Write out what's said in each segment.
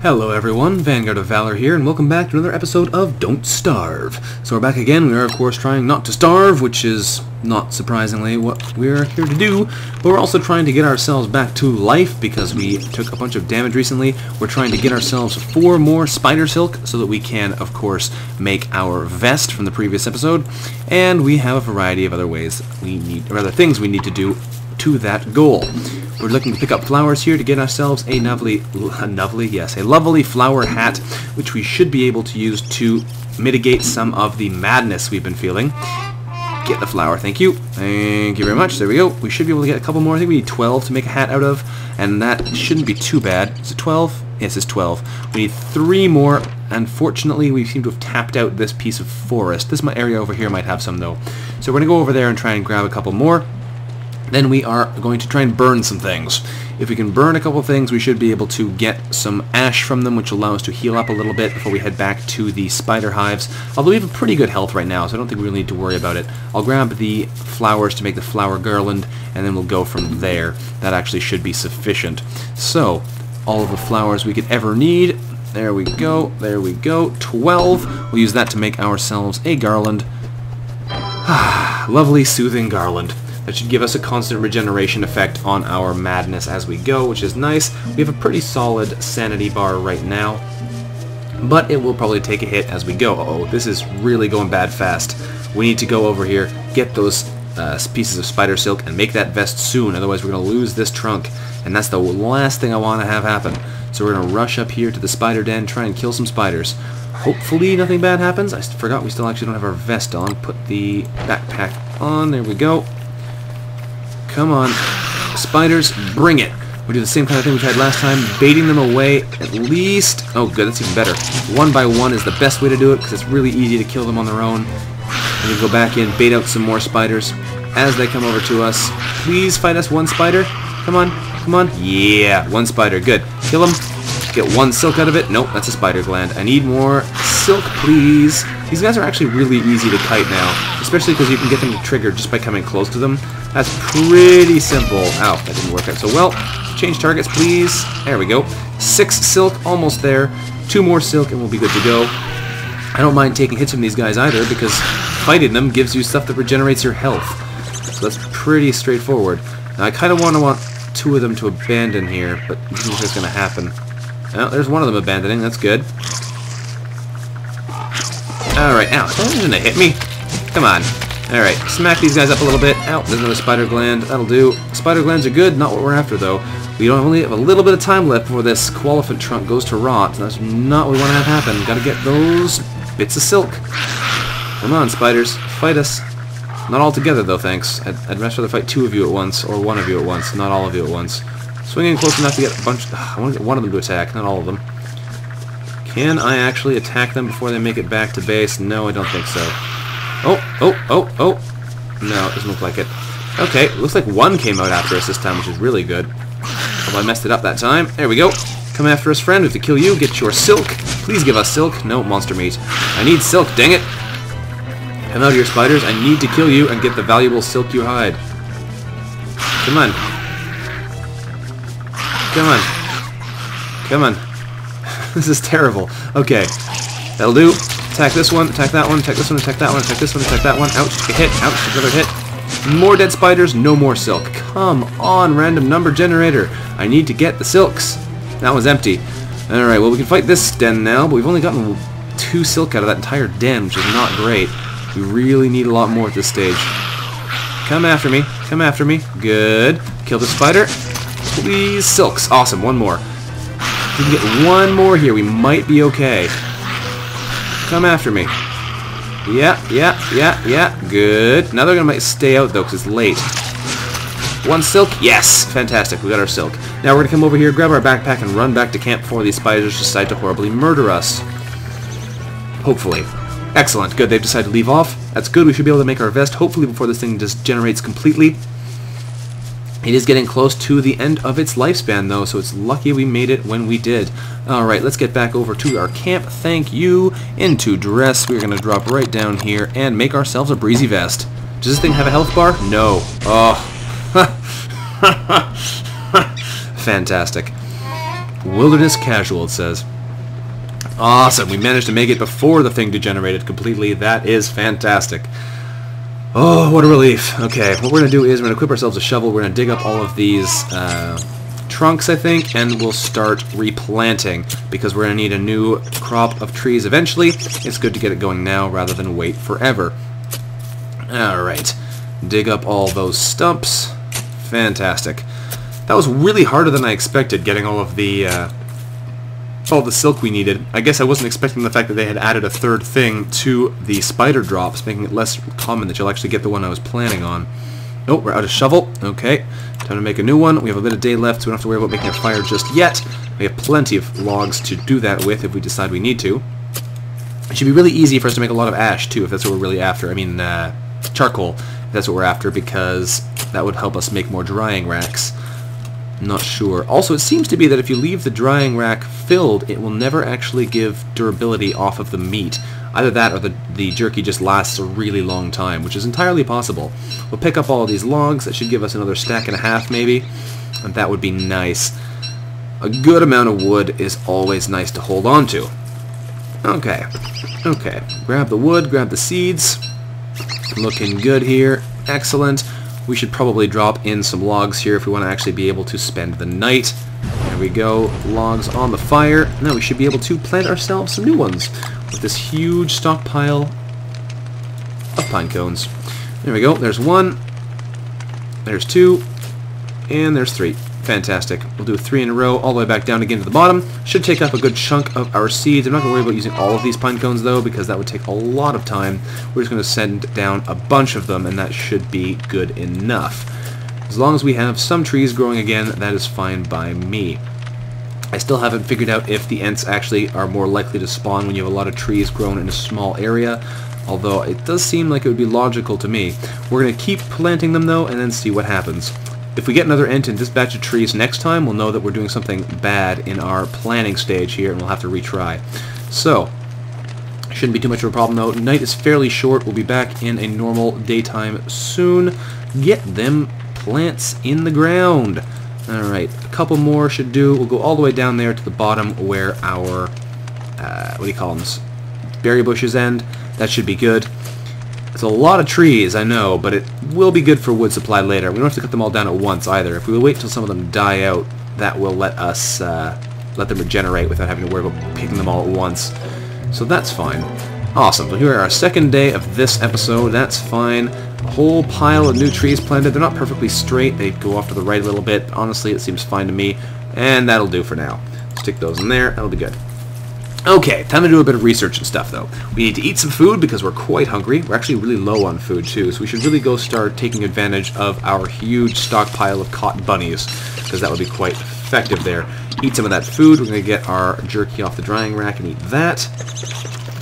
Hello everyone, Vanguard of Valor here, and welcome back to another episode of Don't Starve. So we're back again, we are of course trying not to starve, which is, not surprisingly, what we're here to do, but we're also trying to get ourselves back to life, because we took a bunch of damage recently. We're trying to get ourselves four more spider silk, so that we can, of course, make our vest from the previous episode, and we have a variety of other ways we need, or other things we need to do to that goal. We're looking to pick up flowers here to get ourselves a lovely, a lovely, yes, a lovely flower hat, which we should be able to use to mitigate some of the madness we've been feeling. Get the flower, thank you. Thank you very much. There we go. We should be able to get a couple more. I think we need 12 to make a hat out of, and that shouldn't be too bad. Is it 12? Yes, it's 12. We need three more. Unfortunately, we seem to have tapped out this piece of forest. This area over here might have some, though. So we're going to go over there and try and grab a couple more. Then we are going to try and burn some things. If we can burn a couple things, we should be able to get some ash from them, which will allow us to heal up a little bit before we head back to the spider hives. Although we have a pretty good health right now, so I don't think we really need to worry about it. I'll grab the flowers to make the flower garland, and then we'll go from there. That actually should be sufficient. So, all of the flowers we could ever need. There we go, there we go. 12. We'll use that to make ourselves a garland. Lovely, soothing garland. That should give us a constant regeneration effect on our madness as we go, which is nice. We have a pretty solid sanity bar right now, but it will probably take a hit as we go. Uh oh this is really going bad fast. We need to go over here, get those uh, pieces of spider silk, and make that vest soon, otherwise we're going to lose this trunk, and that's the last thing I want to have happen. So we're going to rush up here to the spider den, try and kill some spiders. Hopefully nothing bad happens. I forgot we still actually don't have our vest on. Put the backpack on. There we go. Come on. Spiders, bring it. We do the same kind of thing we tried last time, baiting them away at least... Oh, good, that's even better. One by one is the best way to do it, because it's really easy to kill them on their own. And we go back in, bait out some more spiders as they come over to us. Please fight us one spider. Come on, come on. Yeah, one spider, good. Kill him. Get one silk out of it. Nope, that's a spider gland. I need more silk, please. These guys are actually really easy to kite now, especially because you can get them to trigger just by coming close to them. That's pretty simple. Ow, that didn't work out so well. Change targets, please. There we go. Six silk, almost there. Two more silk, and we'll be good to go. I don't mind taking hits from these guys either, because fighting them gives you stuff that regenerates your health. So that's pretty straightforward. Now, I kind of want to want two of them to abandon here, but this is going to happen. Oh, there's one of them abandoning. That's good. Alright, ow. Someone's to hit me? Come on. Alright, smack these guys up a little bit. Ow, there's another spider gland. That'll do. Spider glands are good, not what we're after, though. We don't only have a little bit of time left before this Koalefant trunk goes to rot. That's not what we want to have happen. Gotta get those bits of silk. Come on, spiders. Fight us. Not all together, though, thanks. I'd, I'd much rather fight two of you at once, or one of you at once, not all of you at once. Swing in close enough to get a bunch... Ugh, ah, I want to get one of them to attack, not all of them. Can I actually attack them before they make it back to base? No, I don't think so. Oh, oh, oh, oh. No, it doesn't look like it. Okay, looks like one came out after us this time, which is really good. Although I messed it up that time. There we go. Come after us, friend. We have to kill you. Get your silk. Please give us silk. No, monster meat. I need silk, dang it. Come out here, spiders. I need to kill you and get the valuable silk you hide. Come on. Come on. Come on. this is terrible. Okay. That'll do. Attack this one, attack that one, attack this one, attack that one, attack this one, attack that one. Ouch, a hit, ouch, another hit. More dead spiders, no more silk. Come on, random number generator. I need to get the silks. That one's empty. Alright, well we can fight this den now, but we've only gotten two silk out of that entire den, which is not great. We really need a lot more at this stage. Come after me, come after me. Good. Kill the spider. Please, silks. Awesome, one more. If we can get one more here, we might be okay. Come after me. Yeah, yeah, yeah, yeah. Good. Now they're going to stay out, though, because it's late. One silk? Yes! Fantastic. We got our silk. Now we're to come over here, grab our backpack, and run back to camp before these spiders decide to horribly murder us. Hopefully. Excellent. Good. They've decided to leave off. That's good. We should be able to make our vest, hopefully before this thing just generates completely. It is getting close to the end of its lifespan, though, so it's lucky we made it when we did. Alright, let's get back over to our camp. Thank you. Into dress. We're going to drop right down here and make ourselves a breezy vest. Does this thing have a health bar? No. Oh. Fantastic. Wilderness Casual, it says. Awesome, we managed to make it before the thing degenerated completely. That is fantastic. Oh, what a relief. Okay, what we're going to do is we're going to equip ourselves a shovel. We're going to dig up all of these uh, trunks, I think, and we'll start replanting because we're going to need a new crop of trees eventually. It's good to get it going now rather than wait forever. Alright, dig up all those stumps. Fantastic. That was really harder than I expected, getting all of the uh, all the silk we needed. I guess I wasn't expecting the fact that they had added a third thing to the spider drops, making it less common that you'll actually get the one I was planning on. Oh, we're out of shovel. Okay, time to make a new one. We have a bit of day left, so we don't have to worry about making a fire just yet. We have plenty of logs to do that with if we decide we need to. It should be really easy for us to make a lot of ash, too, if that's what we're really after. I mean, uh, charcoal, if that's what we're after, because that would help us make more drying racks. Not sure. Also, it seems to be that if you leave the drying rack filled, it will never actually give durability off of the meat. Either that or the, the jerky just lasts a really long time, which is entirely possible. We'll pick up all these logs. That should give us another stack and a half, maybe. And that would be nice. A good amount of wood is always nice to hold on to. Okay. Okay. Grab the wood, grab the seeds. Looking good here. Excellent. We should probably drop in some logs here if we want to actually be able to spend the night. There we go. Logs on the fire. Now we should be able to plant ourselves some new ones with this huge stockpile of pine cones. There we go. There's one. There's two. And there's three. Fantastic. We'll do three in a row all the way back down again to the bottom. Should take up a good chunk of our seeds. I'm not going to worry about using all of these pine cones though because that would take a lot of time. We're just going to send down a bunch of them and that should be good enough. As long as we have some trees growing again, that is fine by me. I still haven't figured out if the Ents actually are more likely to spawn when you have a lot of trees grown in a small area, although it does seem like it would be logical to me. We're going to keep planting them though and then see what happens. If we get another ent in this batch of trees next time, we'll know that we're doing something bad in our planning stage here, and we'll have to retry. So, shouldn't be too much of a problem, though. Night is fairly short. We'll be back in a normal daytime soon. Get them plants in the ground. Alright, a couple more should do. We'll go all the way down there to the bottom where our, uh, what do you call them, berry bushes end. That should be good. It's a lot of trees, I know, but it will be good for wood supply later. We don't have to cut them all down at once either. If we wait until some of them die out, that will let us uh, let them regenerate without having to worry about picking them all at once. So that's fine. Awesome. So here are our second day of this episode. That's fine. A whole pile of new trees planted. They're not perfectly straight. They go off to the right a little bit. Honestly, it seems fine to me. And that'll do for now. Stick those in there. That'll be good. Okay, time to do a bit of research and stuff, though. We need to eat some food because we're quite hungry. We're actually really low on food, too, so we should really go start taking advantage of our huge stockpile of caught bunnies, because that would be quite effective there. Eat some of that food. We're going to get our jerky off the drying rack and eat that.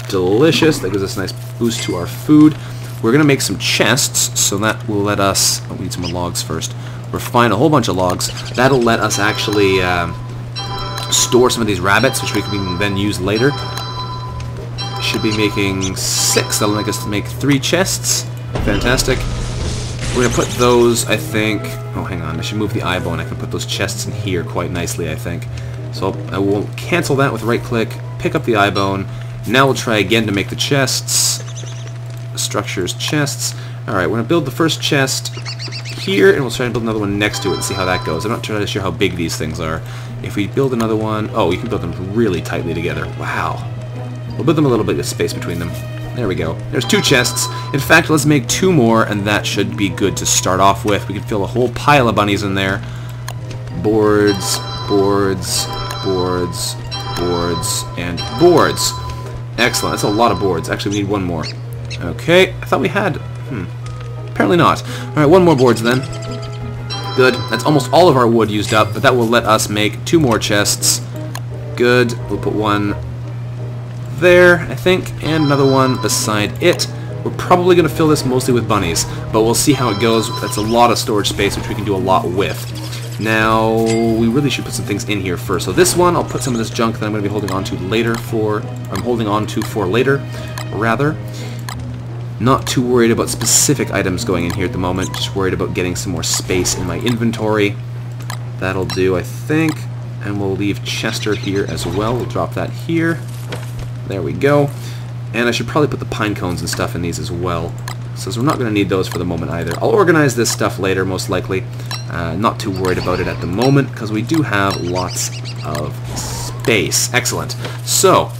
Delicious. That gives us a nice boost to our food. We're going to make some chests, so that will let us... Oh, we need some logs first. Refine a whole bunch of logs. That'll let us actually... Uh, store some of these rabbits, which we can then use later. Should be making six. That'll make us make three chests. Fantastic. We're going to put those, I think... Oh, hang on. I should move the eye bone. I can put those chests in here quite nicely, I think. So I will cancel that with right-click, pick up the eye bone. Now we'll try again to make the chests. Structures, chests. Alright, we're going to build the first chest here, and we'll try and build another one next to it and see how that goes. I'm not entirely sure how big these things are. If we build another one... Oh, you can build them really tightly together. Wow. We'll build them a little bit of space between them. There we go. There's two chests. In fact, let's make two more, and that should be good to start off with. We can fill a whole pile of bunnies in there. Boards, boards, boards, boards, and boards. Excellent. That's a lot of boards. Actually, we need one more. Okay. I thought we had... Hmm. Apparently not. Alright, one more boards then. Good. That's almost all of our wood used up, but that will let us make two more chests. Good. We'll put one there, I think, and another one beside it. We're probably going to fill this mostly with bunnies, but we'll see how it goes. That's a lot of storage space, which we can do a lot with. Now, we really should put some things in here first. So this one, I'll put some of this junk that I'm going to be holding on to later for... I'm holding on to for later, rather. Not too worried about specific items going in here at the moment, just worried about getting some more space in my inventory. That'll do, I think. and we'll leave Chester here as well. We'll drop that here. There we go. And I should probably put the pine cones and stuff in these as well. Says we're not going to need those for the moment either. I'll organize this stuff later, most likely. Uh, not too worried about it at the moment, because we do have lots of space. Excellent. So,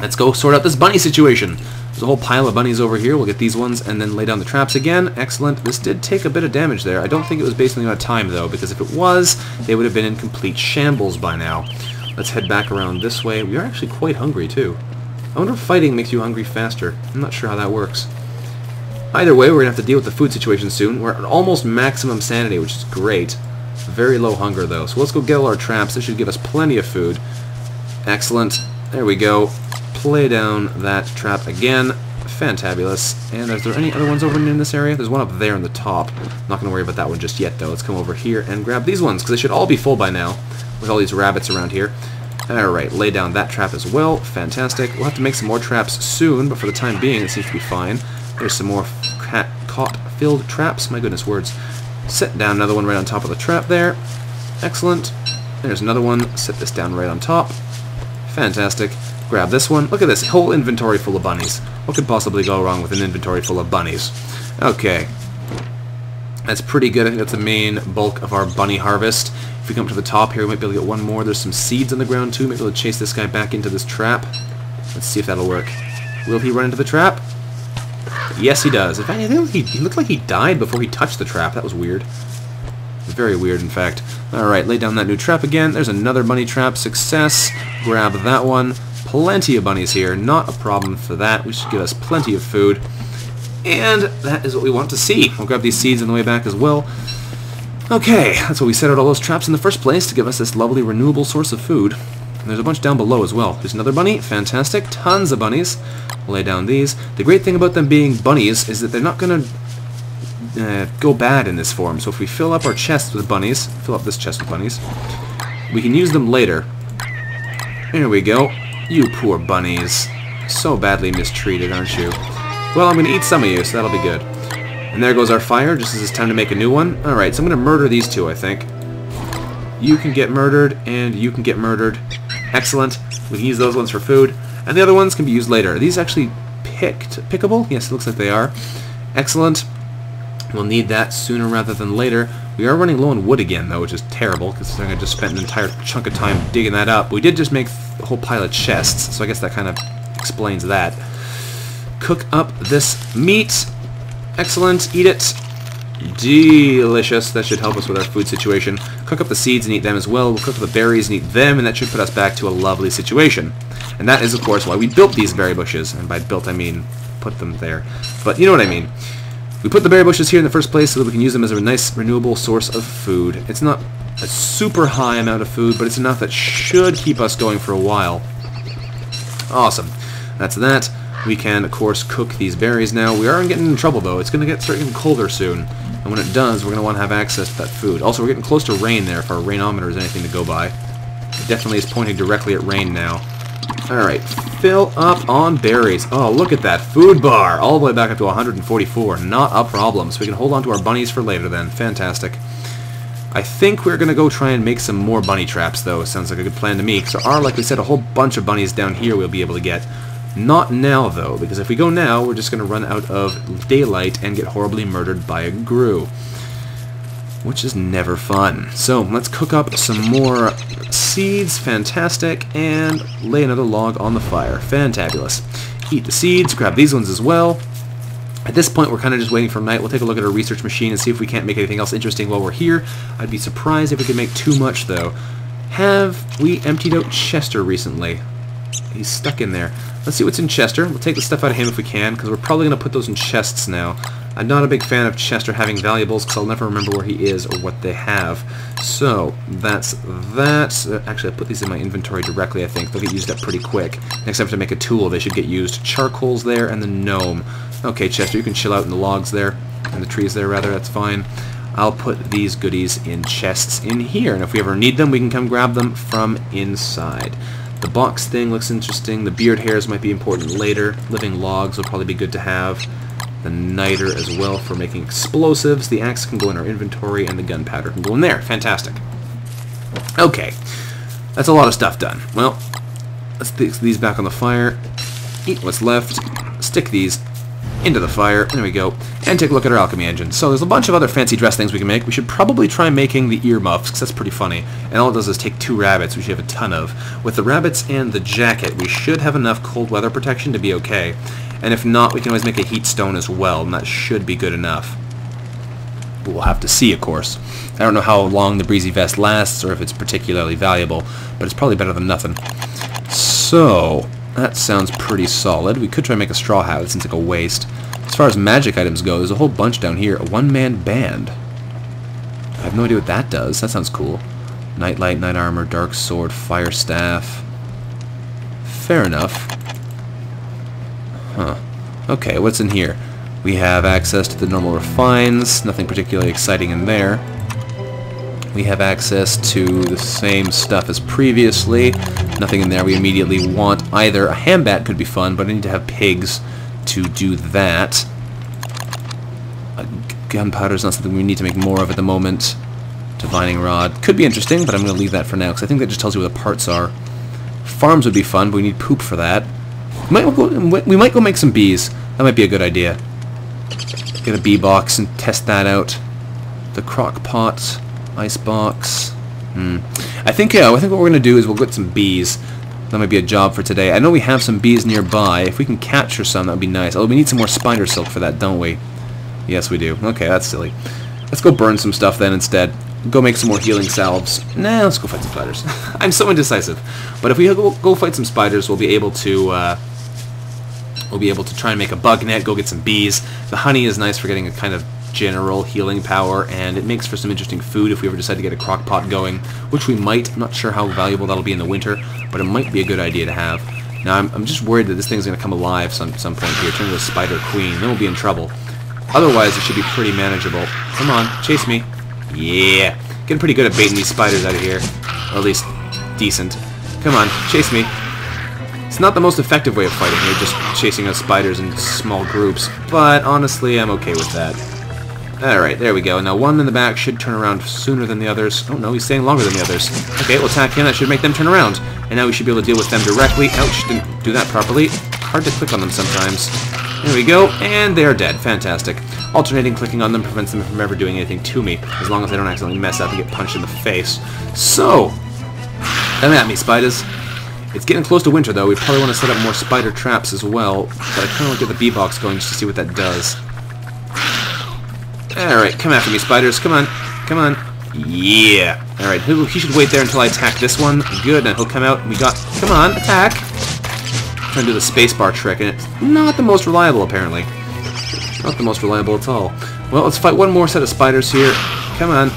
let's go sort out this bunny situation. There's a whole pile of bunnies over here. We'll get these ones and then lay down the traps again. Excellent. This did take a bit of damage there. I don't think it was based on the amount of time, though, because if it was, they would have been in complete shambles by now. Let's head back around this way. We are actually quite hungry, too. I wonder if fighting makes you hungry faster. I'm not sure how that works. Either way, we're going to have to deal with the food situation soon. We're at almost maximum sanity, which is great. Very low hunger, though. So let's go get all our traps. This should give us plenty of food. Excellent. There we go. Play down that trap again. Fantabulous. And is there any other ones over in this area? There's one up there in the top. Not going to worry about that one just yet, though. Let's come over here and grab these ones, because they should all be full by now, with all these rabbits around here. Alright, lay down that trap as well. Fantastic. We'll have to make some more traps soon, but for the time being, it seems to be fine. There's some more cat caught-filled traps. My goodness words. Set down another one right on top of the trap there. Excellent. There's another one. Set this down right on top. Fantastic. Grab this one. Look at this whole inventory full of bunnies. What could possibly go wrong with an inventory full of bunnies? Okay. That's pretty good. I think that's the main bulk of our bunny harvest. If we come to the top here, we might be able to get one more. There's some seeds on the ground too. Maybe we'll chase this guy back into this trap. Let's see if that'll work. Will he run into the trap? Yes, he does. In fact, he, he looked like he died before he touched the trap. That was weird. Very weird, in fact. Alright, lay down that new trap again. There's another bunny trap. Success. Grab that one. Plenty of bunnies here. Not a problem for that. We should get us plenty of food. And that is what we want to see. We'll grab these seeds on the way back as well. Okay, that's what we set out all those traps in the first place to give us this lovely renewable source of food. And there's a bunch down below as well. There's another bunny. Fantastic. Tons of bunnies. We'll lay down these. The great thing about them being bunnies is that they're not going to uh, go bad in this form. So if we fill up our chests with bunnies, fill up this chest with bunnies, we can use them later. Here we go. You poor bunnies. So badly mistreated, aren't you? Well, I'm going to eat some of you, so that'll be good. And there goes our fire, just as it's time to make a new one. Alright, so I'm going to murder these two, I think. You can get murdered, and you can get murdered. Excellent. We can use those ones for food. And the other ones can be used later. Are these actually picked? Pickable? Yes, it looks like they are. Excellent. We'll need that sooner rather than later. We are running low on wood again, though, which is terrible, because I just spent an entire chunk of time digging that up. We did just make a whole pile of chests, so I guess that kind of explains that. Cook up this meat. Excellent. Eat it. Delicious. That should help us with our food situation. Cook up the seeds and eat them as well. We'll cook up the berries and eat them, and that should put us back to a lovely situation. And that is, of course, why we built these berry bushes. And by built, I mean put them there. But you know what I mean. We put the berry bushes here in the first place so that we can use them as a nice renewable source of food. It's not a super high amount of food, but it's enough that should keep us going for a while. Awesome. That's that. We can, of course, cook these berries now. We are getting in trouble, though. It's going to get getting colder soon. And when it does, we're going to want to have access to that food. Also, we're getting close to rain there if our rainometer is anything to go by. It definitely is pointing directly at rain now. Alright, fill up on berries. Oh, look at that food bar! All the way back up to 144. Not a problem. So we can hold on to our bunnies for later then. Fantastic. I think we're going to go try and make some more bunny traps, though. Sounds like a good plan to me. There are, like we said, a whole bunch of bunnies down here we'll be able to get. Not now, though, because if we go now, we're just going to run out of daylight and get horribly murdered by a grue which is never fun. So let's cook up some more seeds, fantastic, and lay another log on the fire, fantabulous. Eat the seeds, grab these ones as well. At this point, we're kind of just waiting for night. We'll take a look at our research machine and see if we can't make anything else interesting while we're here. I'd be surprised if we could make too much, though. Have we emptied out Chester recently? He's stuck in there. Let's see what's in Chester. We'll take the stuff out of him if we can, because we're probably going to put those in chests now. I'm not a big fan of Chester having valuables because I'll never remember where he is or what they have. So, that's that. Uh, actually, I put these in my inventory directly, I think. They'll get used up pretty quick. Next I have to make a tool, they should get used. Charcoal's there, and the gnome. Okay, Chester, you can chill out in the logs there. In the trees there, rather, that's fine. I'll put these goodies in chests in here, and if we ever need them, we can come grab them from inside. The box thing looks interesting. The beard hairs might be important later. Living logs will probably be good to have the niter as well for making explosives. The axe can go in our inventory, and the gunpowder can go in there. Fantastic. Okay, That's a lot of stuff done. Well, let's stick these back on the fire. Eat what's left. Stick these into the fire. There we go. And take a look at our alchemy engine. So there's a bunch of other fancy dress things we can make. We should probably try making the earmuffs, because that's pretty funny. And all it does is take two rabbits, which we have a ton of. With the rabbits and the jacket, we should have enough cold weather protection to be okay. And if not, we can always make a heat stone as well, and that should be good enough. But we'll have to see, of course. I don't know how long the breezy vest lasts, or if it's particularly valuable, but it's probably better than nothing. So, that sounds pretty solid. We could try to make a straw hat. It seems like a waste. As far as magic items go, there's a whole bunch down here. A one-man band. I have no idea what that does. That sounds cool. Nightlight, Night Armor, Dark Sword, Fire Staff. Fair enough. Huh. Okay, what's in here? We have access to the normal refines. Nothing particularly exciting in there. We have access to the same stuff as previously. Nothing in there we immediately want either. A hambat could be fun, but I need to have pigs to do that. Uh, gunpowder is not something we need to make more of at the moment. Divining Rod could be interesting, but I'm going to leave that for now, because I think that just tells you where the parts are. Farms would be fun, but we need poop for that. We might go, we might go make some bees. That might be a good idea. Get a bee box and test that out. The crock pot. Icebox. Hmm. I think yeah, I think what we're gonna do is we'll get some bees. That might be a job for today. I know we have some bees nearby. If we can capture some, that would be nice. Oh, we need some more spider silk for that, don't we? Yes, we do. Okay, that's silly. Let's go burn some stuff then instead. Go make some more healing salves. Nah, let's go fight some spiders. I'm so indecisive. But if we go, go fight some spiders, we'll be able to... Uh, we'll be able to try and make a bug net, go get some bees. The honey is nice for getting a kind of general healing power, and it makes for some interesting food if we ever decide to get a crock pot going, which we might. I'm not sure how valuable that'll be in the winter, but it might be a good idea to have. Now, I'm, I'm just worried that this thing's going to come alive some, some point here, turn into a spider queen, then we'll be in trouble. Otherwise, it should be pretty manageable. Come on, chase me. Yeah. Getting pretty good at baiting these spiders out of here. Or at least, decent. Come on, chase me. It's not the most effective way of fighting here, just chasing us spiders in small groups, but honestly, I'm okay with that. Alright, there we go. Now one in the back should turn around sooner than the others. Oh no, he's staying longer than the others. Okay, we'll attack him. That should make them turn around. And now we should be able to deal with them directly. Ouch, didn't do that properly. Hard to click on them sometimes. There we go, and they are dead. Fantastic. Alternating clicking on them prevents them from ever doing anything to me, as long as they don't accidentally mess up and get punched in the face. So, come at me, spiders. It's getting close to winter, though. We probably want to set up more spider traps as well, but I kind of want to get the bee-box going just to see what that does. Alright, come after me, spiders. Come on. Come on. Yeah. Alright, he, he should wait there until I attack this one. Good, and he'll come out. We got... Come on, attack! I'm trying to do the spacebar trick, and it's not the most reliable, apparently. Not the most reliable at all. Well, let's fight one more set of spiders here. Come on.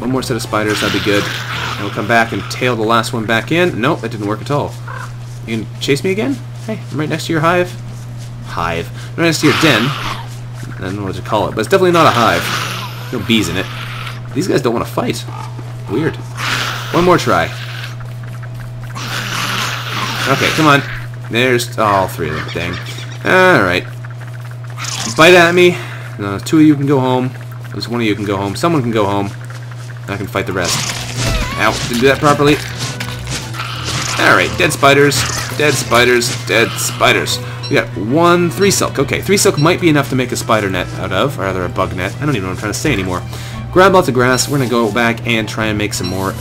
One more set of spiders, that'd be good. And we'll come back and tail the last one back in. Nope, that didn't work at all. You can chase me again? Hey, I'm right next to your hive. Hive. I'm right next to your den. I don't know what to call it, but it's definitely not a hive. No bees in it. These guys don't want to fight. Weird. One more try. Okay, come on. There's all three of them. Dang. Alright. Bite at me. Two of you can go home. At least one of you can go home. Someone can go home. I can fight the rest. Ow, didn't do that properly. Alright, dead spiders. Dead spiders. Dead spiders. We got one, three silk. Okay, three silk might be enough to make a spider net out of, or rather a bug net. I don't even know what I'm trying to say anymore. Grab lots of grass. We're going to go back and try and make some more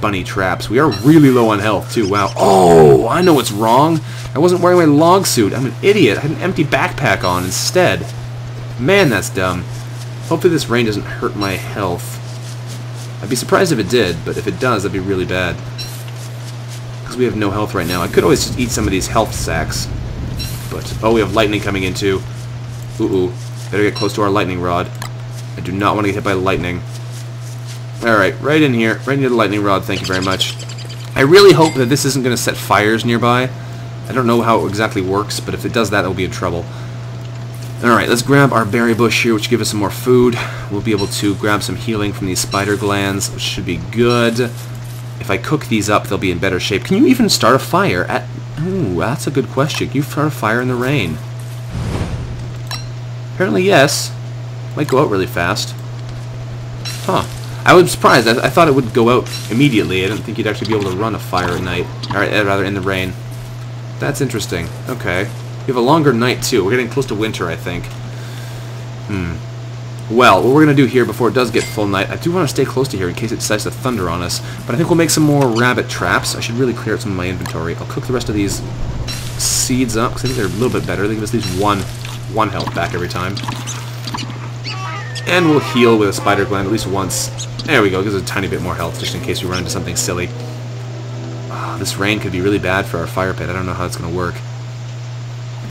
bunny traps. We are really low on health, too. Wow. Oh, I know what's wrong. I wasn't wearing my log suit. I'm an idiot. I had an empty backpack on instead. Man, that's dumb. Hopefully this rain doesn't hurt my health. I'd be surprised if it did, but if it does, that'd be really bad. Because we have no health right now. I could always just eat some of these health sacks. But, oh, we have lightning coming in too. Ooh, ooh. Better get close to our lightning rod. I do not want to get hit by lightning. Alright, right in here. Right near the lightning rod, thank you very much. I really hope that this isn't going to set fires nearby. I don't know how it exactly works, but if it does that, it'll be in trouble. Alright, let's grab our berry bush here, which give us some more food. We'll be able to grab some healing from these spider glands, which should be good. If I cook these up, they'll be in better shape. Can you even start a fire at Ooh, that's a good question. Can you start a fire in the rain? Apparently yes. Might go out really fast. Huh. I was surprised. I, I thought it would go out immediately. I didn't think you'd actually be able to run a fire at night. Or uh, rather, in the rain. That's interesting. Okay. We have a longer night, too. We're getting close to winter, I think. Hmm. Well, what we're going to do here before it does get full night, I do want to stay close to here in case it decides to thunder on us, but I think we'll make some more rabbit traps. I should really clear out some of my inventory. I'll cook the rest of these seeds up, because I think they're a little bit better. They give us at least one, one health back every time. And we'll heal with a spider gland at least once. There we go, gives us a tiny bit more health, just in case we run into something silly. Oh, this rain could be really bad for our fire pit. I don't know how it's going to work.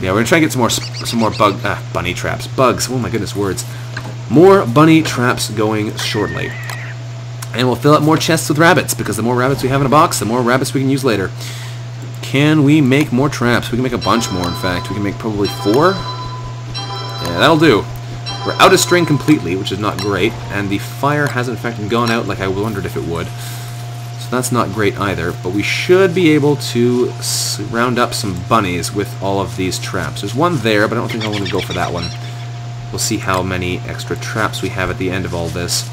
Yeah, we're going to try and get some more some more bug uh, bunny traps. Bugs. Oh my goodness, words. More bunny traps going shortly. And we'll fill up more chests with rabbits, because the more rabbits we have in a box, the more rabbits we can use later. Can we make more traps? We can make a bunch more, in fact. We can make probably four? Yeah, that'll do. We're out of string completely, which is not great, and the fire has in fact gone out like I wondered if it would. So that's not great either, but we should be able to round up some bunnies with all of these traps. There's one there, but I don't think I want to go for that one. We'll see how many extra traps we have at the end of all this.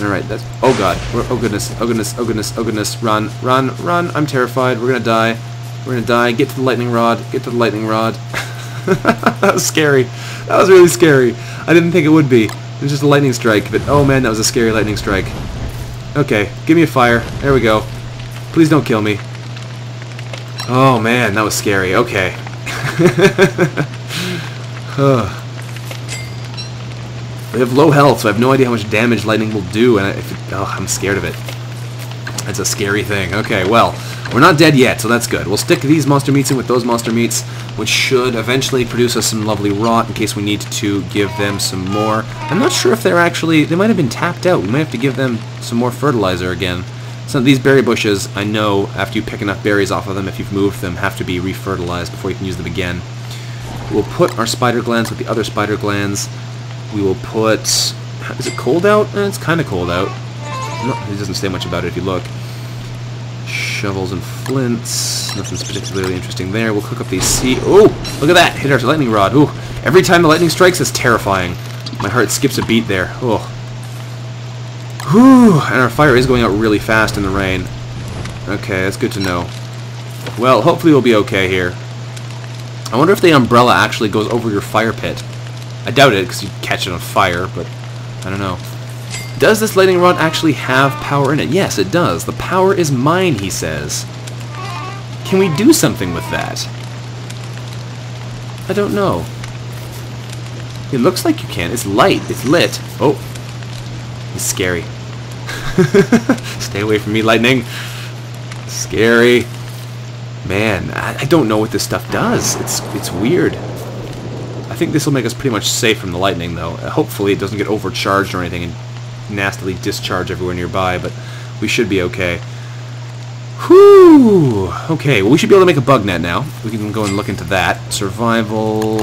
Alright, that's... Oh god. We're, oh goodness, oh goodness, oh goodness, oh goodness. Run, run, run. I'm terrified. We're gonna die. We're gonna die. Get to the lightning rod. Get to the lightning rod. that was scary. That was really scary. I didn't think it would be. It was just a lightning strike, but oh man, that was a scary lightning strike. Okay, give me a fire. There we go. Please don't kill me. Oh man, that was scary. Okay. We have low health, so I have no idea how much damage lightning will do, and I, oh, I'm scared of it. That's a scary thing. Okay, well, we're not dead yet, so that's good. We'll stick these monster meats in with those monster meats, which should eventually produce us some lovely rot in case we need to give them some more. I'm not sure if they're actually... They might have been tapped out. We might have to give them some more fertilizer again. Some of these berry bushes, I know, after you pick enough berries off of them, if you've moved them, have to be refertilized before you can use them again. We'll put our spider glands with the other spider glands. We will put... Is it cold out? Eh, it's kind of cold out. No, it doesn't say much about it if you look. Shovels and flints. Nothing's particularly interesting there. We'll cook up these sea... Oh! Look at that! Hit our lightning rod. Ooh! Every time the lightning strikes, it's terrifying. My heart skips a beat there. Oh. Whew! And our fire is going out really fast in the rain. Okay, that's good to know. Well, hopefully we'll be okay here. I wonder if the umbrella actually goes over your fire pit. I doubt it, because you'd catch it on fire, but I don't know. Does this lightning rod actually have power in it? Yes, it does. The power is mine, he says. Can we do something with that? I don't know. It looks like you can. It's light. It's lit. Oh. It's scary. Stay away from me, lightning. Scary. Man, I, I don't know what this stuff does. It's it's weird. I think this will make us pretty much safe from the lightning, though. Hopefully it doesn't get overcharged or anything and nastily discharge everywhere nearby, but we should be okay. Whew! Okay, well we should be able to make a bug net now. We can go and look into that. Survival...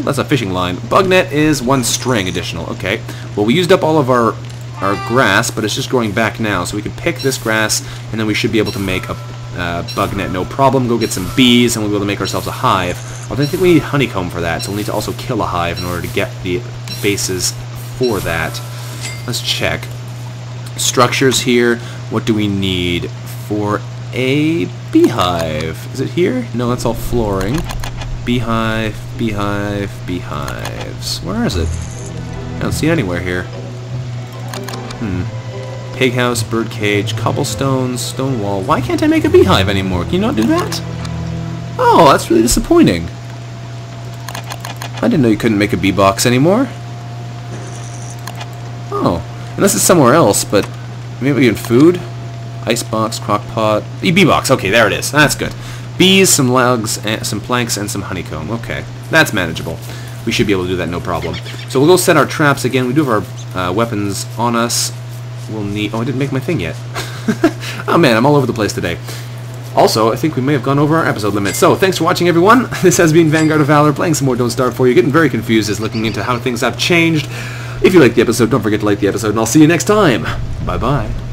That's a fishing line. Bug net is one string additional. Okay. Well, we used up all of our our grass, but it's just growing back now, so we can pick this grass, and then we should be able to make a uh, bug net no problem. Go get some bees, and we'll be able to make ourselves a hive. Although I think we need honeycomb for that, so we'll need to also kill a hive in order to get the bases for that. Let's check. Structures here. What do we need for a beehive? Is it here? No, that's all flooring. Beehive, beehive, beehives. Where is it? I don't see it anywhere here. Hmm. Pig house, bird cage, cobblestones, stone wall. Why can't I make a beehive anymore? Can you not do that? Oh, that's really disappointing. I didn't know you couldn't make a bee box anymore. Oh, unless it's somewhere else, but maybe in food? Icebox, crockpot, bee box. Okay, there it is. That's good. Bees, some logs, some planks, and some honeycomb. Okay, that's manageable. We should be able to do that no problem. So we'll go set our traps again. We do have our uh, weapons on us we'll need... Oh, I didn't make my thing yet. oh man, I'm all over the place today. Also, I think we may have gone over our episode limit. So, thanks for watching, everyone. This has been Vanguard of Valor, playing some more Don't Starve for you, getting very confused as looking into how things have changed. If you liked the episode, don't forget to like the episode, and I'll see you next time. Bye-bye.